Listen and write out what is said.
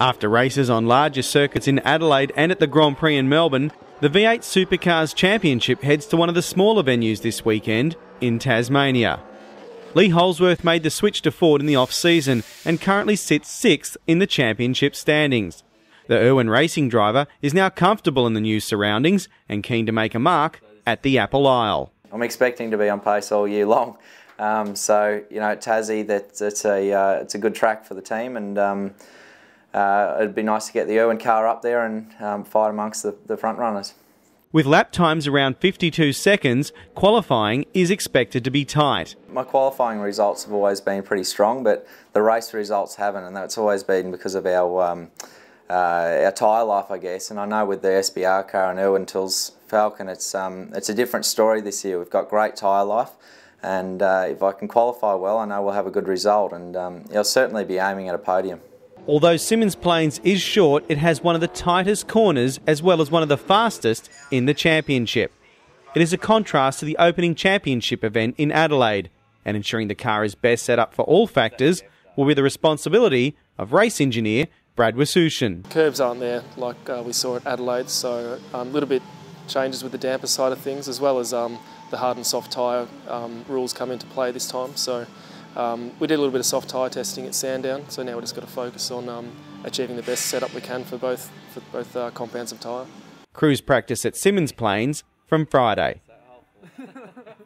After races on larger circuits in Adelaide and at the Grand Prix in Melbourne, the V8 Supercars Championship heads to one of the smaller venues this weekend in Tasmania. Lee Holdsworth made the switch to Ford in the off season and currently sits sixth in the championship standings. The Irwin racing driver is now comfortable in the new surroundings and keen to make a mark at the Apple Isle. I'm expecting to be on pace all year long. Um, so you know, Tassie, that it's a uh, it's a good track for the team, and um, uh, it'd be nice to get the Irwin car up there and um, fight amongst the, the front runners. With lap times around 52 seconds, qualifying is expected to be tight. My qualifying results have always been pretty strong, but the race results haven't, and that's always been because of our um, uh, our tyre life, I guess. And I know with the SBR car and Irwin Tools Falcon, it's um, it's a different story this year. We've got great tyre life, and uh, if I can qualify well, I know we'll have a good result, and um, I'll certainly be aiming at a podium. Although Symmons Plains is short, it has one of the tightest corners as well as one of the fastest in the championship. It is a contrast to the opening championship event in Adelaide, and ensuring the car is best set up for all factors will be the responsibility of race engineer Brad Wischusen. Curbs aren't there like uh, we saw at Adelaide, so a um, little bit changes with the damper side of things as well as um, the hard and soft tyre um, rules come into play this time. So um, we did a little bit of soft tyre testing at Sandown, so now we've just got to focus on um, achieving the best setup we can for both, for both uh, compounds of tyre. Crews practice at Symmons Plains from Friday.